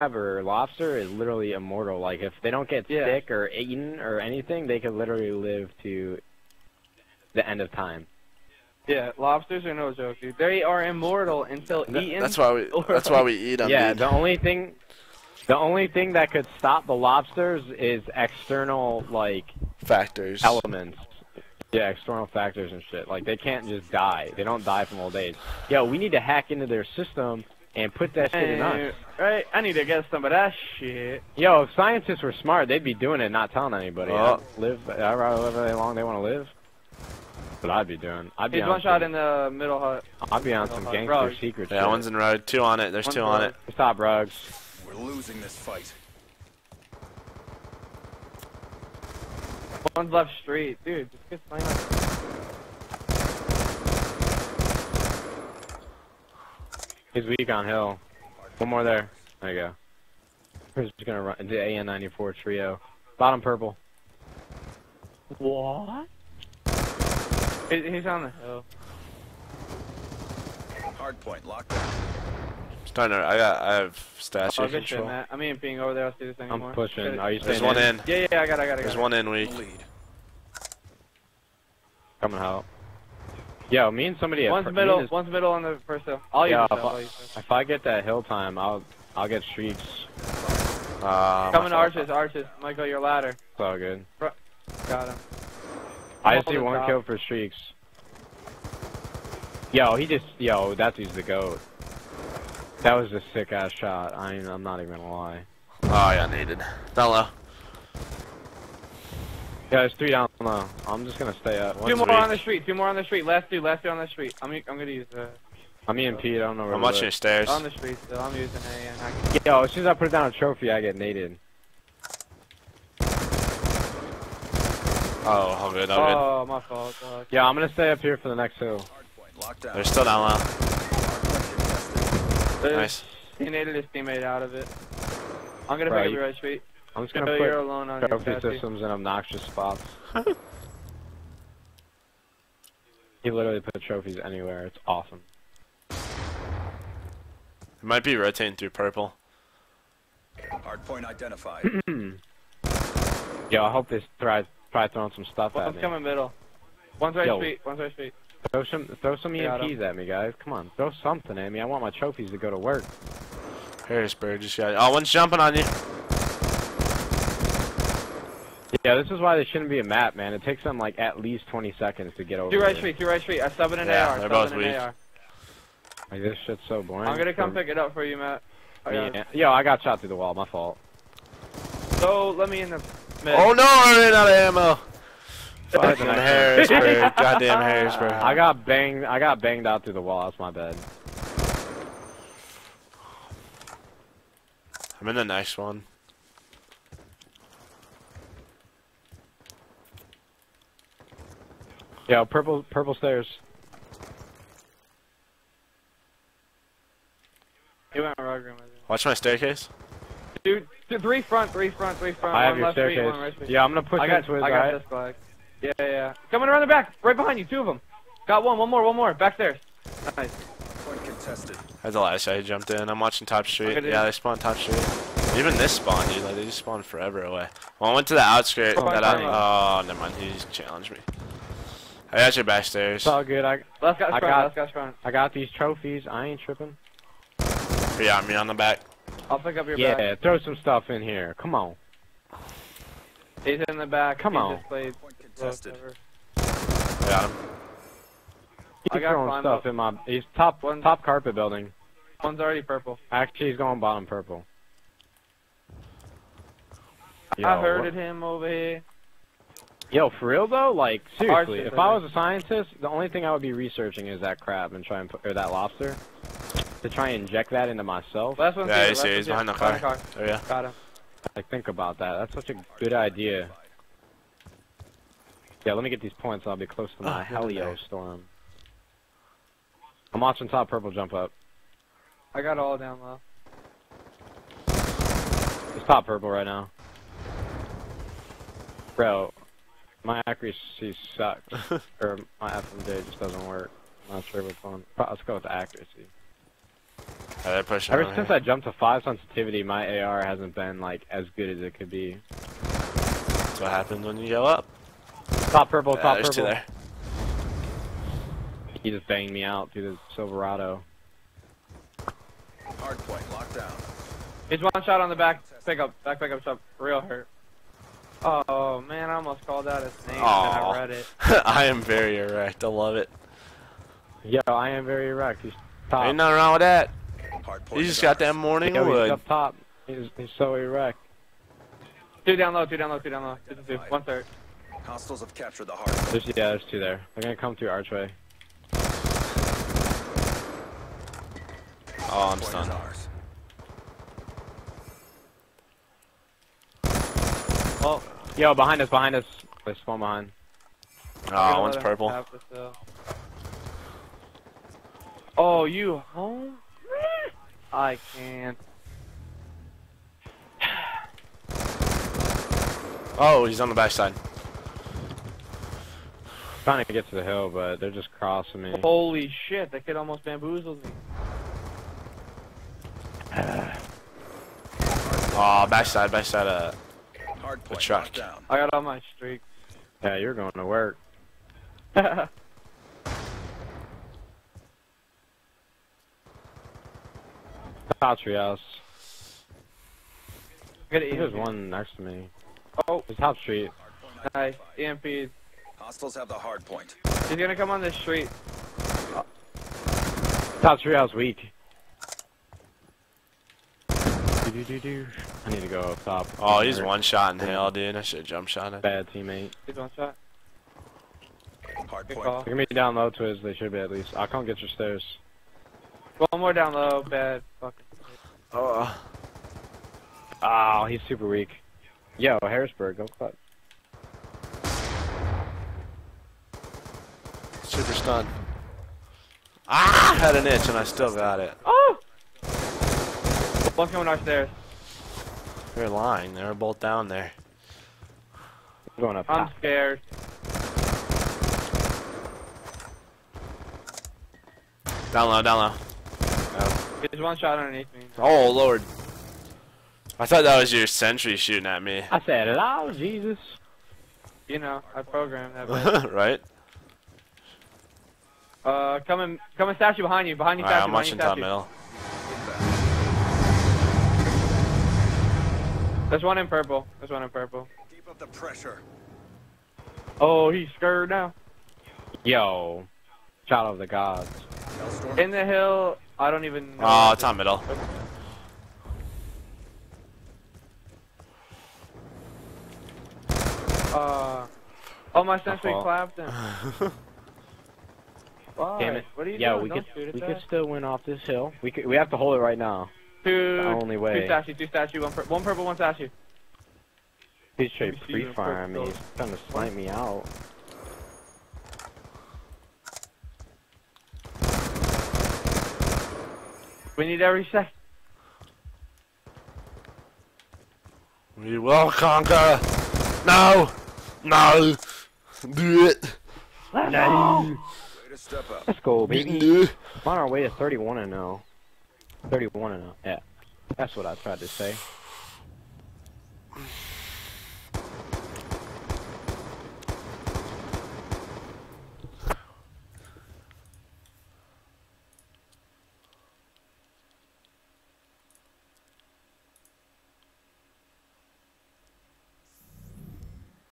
or lobster is literally immortal. Like if they don't get Yeah. sick or eaten or anything, they could literally live to the end of time. Yeah, lobsters are no joke, dude. They are immortal until eaten. That's why we. That's why we eat them. yeah, dude. the only thing, the only thing that could stop the lobsters is external like factors. elements. Yeah, external factors and shit. Like they can't just die. They don't die from old age. Yo, we need to hack into their system and put that shit in us. Right, I need to get some of that shit. Yo, if scientists were smart, they'd be doing it, not telling anybody. Oh. I'd live, I'd rather live how long they want to live. That's what I'd be doing. I'd be He's on one shot in the middle hut. I'd be on some Bro. gangster secret Yeah, shit. one's in road. Two on it. There's One's two on road. it. Stop, Rugs. We're losing this fight. One's left street. Dude, just get He's weak on hill. One more there. There you go. We're just gonna run into AN94 trio. Bottom purple. What? He- He's on the hill. Hard point locked down. Starting to, I got. I have statue Oh, good shit. Matt. I'm even being over there. I'll see this thing I'm anymore. pushing. Shit. Are you There's staying one in? in. Yeah, yeah, I got I got it. I There's got one in weak. Lead. Coming out. Yo, me and somebody. at One's middle, and this- one's middle on the first hill. I'll Yeah, this if I- I'll use this. If I get that hill time, I'll I'll get streaks. Uh, Coming to arches, arches. Michael, your ladder. It's all good. Got him. I just Hold need one top. kill for streaks. Yo, he just yo, that's who's the goat. That was a sick ass shot. I ain't, I'm not even gonna lie. Oh, I needed. Down low. Yeah, there's three down low. I'm just gonna stay up. Two more weak. on the street. Two more on the street. Last two. Last two on the street. I'm. I'm gonna use the. I'm in Pete. I don't know where. I'm watching your stairs. On the street still. I'm using a. And I can... Yo, as soon as I put down a trophy, I get naded. Oh, all good. All Oh, my fault. dog. Yeah, I'm gonna stay up here for the next hill. Hard point locked good. down. They're still down low. Hard point contested. There's- Nice. He naded his teammate out of it. I'm gonna Bro, pick up you- your right street. I'm just gonna you're put alone on your trophy chassis. systems in obnoxious spots. he literally put trophies anywhere. It's awesome. It might be rotating through purple. Hard point identified. Yo, I hope this try try throwing some stuff at One's me. coming middle. One's right Yo. street. One's right street. Throw some throw some Got EMPs at me, guys. Come on, throw something at me. I want my trophies to go to work. Harrisburg just got. Oh, one's jumping on you. Yeah, this is why there shouldn't be a map, man. It takes them like at least 20 seconds to get over. Two right here. street. Two right street. I sub in an Yeah, AR. they're both weak. AR. Like this shit's so boring. I'm gonna come pick it up for you, Matt. I got me. it. Yo, I got shot through the wall. My fault. So let me in the mid. Oh no, I ran out of ammo. Fucking Fucking Harrisburg. Goddamn Harrisburg. I got banged. I got banged out through the wall. That's my bad. I'm in the next one. Yo, purple purple stairs. He went rug room. I think. Watch my staircase. Dude, two, three front, three front, three front. I have one your left street, staircase. one right street. Yeah, I'm gonna push I got, into it. I got alright? this flag. Yeah, yeah, yeah. Coming around the back, right behind you, two of them. Got one, one more, one more, backstairs. Nice. Point contested. That's the last I jumped in. I'm watching top street. Look at Yeah, they spawned top street. Even this spawn, dude. Like they just spawned forever away. Well, I went to the outskirts. Oh, that I, oh, never mind. He just challenged me. I got your back stairs. It's all good. I Last guy's I front, got- last guy's front. I got these trophies. I ain't tripping. Yeah, me on the back. I'll pick up your Yeah, back. throw some stuff in here. Come on. He's in the back. Come He's on. displayed Point contested. cover. I got him. He's I throwing stuff up. in my. He's top One- top carpet building. One's already purple. Actually, he's going bottom purple. I Yo, herded him over here. Yo, for real though, like seriously, if I I was a scientist, the only thing I would be researching is that crab and try and put or that lobster to try and inject that into myself. Last one's Yeah, here, I last see. one's He's behind the car. Oh yeah. Got him. Like think about that. That's such a good idea. Yeah, let me get these points. I'll be close to oh, my Oh, get in there. Helio storm. I'm watching top purple jump up. I got all down low. It's top purple right now. Bro, my accuracy sucks. or my FMJ just doesn't work. I'm not sure which one. Let's go with the accuracy. They're Ever over since here. I jumped to five sensitivity, my AR hasn't been like as good as it could be. That's what happens when you go up. Top purple, Yeah, top there's two purple. there. He just banged me out through the Silverado. Hard point locked down. He's one shot on the back pickup, back pickup shop. Real hurt. Oh man, I almost called out his name and. I read it. I am very erect. I love it. Yo, I am very erect. He's top. Ain't nothing wrong with that. Hard point You just got that ours. morning Yo, he's wood. up top. He's, he's so erect. Two down low, two down low, two down low. Two, two, two. One third. Hostiles have captured the heart. There's, yeah, there's two there. They're gonna come through archway. Oh, I'm stunned. Oh, Yo, behind us, behind us. They spawn behind. Oh, one's purple. Oh, you home? I can't. Oh, he's on the backside. Trying to get to the hill, but they're just crossing me. Holy shit, that kid almost bamboozled me. Oh, backside, backside. Uh, Hard point truck. down. I got on my streak. Yeah, you're going to work. Get Top treehouse. it, There's one next to me. Oh, It's top street. nice. EMP. He's Hostiles have the hard point. He's gonna come on this street. Top treehouse weak. Do-do-do-do. I need to go up top. oh, he's one shot in hell, dude. I should have jump shot it. Bad teammate. He's one shot. Hard Good point. call. They're gonna be down low, Twizz. They should be at least. I can't get your stairs. One more down low. Bad. Fuck. Oh. Oh, he's super weak. Yo, Harrisburg, go clutch. Super stun. Ah! Had an itch and I still got it. Oh! One coming upstairs. They're lying. They're both down there. I'm going up I'm top. scared. Down low, down low. There's one shot underneath me. Oh, lord. I thought that was your sentry shooting at me. I said, "Hello, Jesus." You know, I programmed that. Right? uh, coming, coming statue behind you. Behind you, Alright, statue. I'm behind watching you, top statue. middle. There's one in purple. There's one in purple. Keep up the pressure. Oh, he's scared now. Yo, child of the gods. In the hill, I don't even know. Oh, top middle. Uh, oh, my sentry fault. clapped him. Damn it. What are you Yeah, doing? we Don't could we that. could still win off this hill. We could we have to hold it right now. Two, the only way. Two statue, two statue, one, pur- one purple, one statue. He's straight Let me see free in firing me. He's trying to snipe me out. We need every second. We will conquer. No! No! Do it! No. Way to step up. Let's go, baby. do it. I'm on our way to 31 and 0. 31 and 0. Yeah, that's what I tried to say.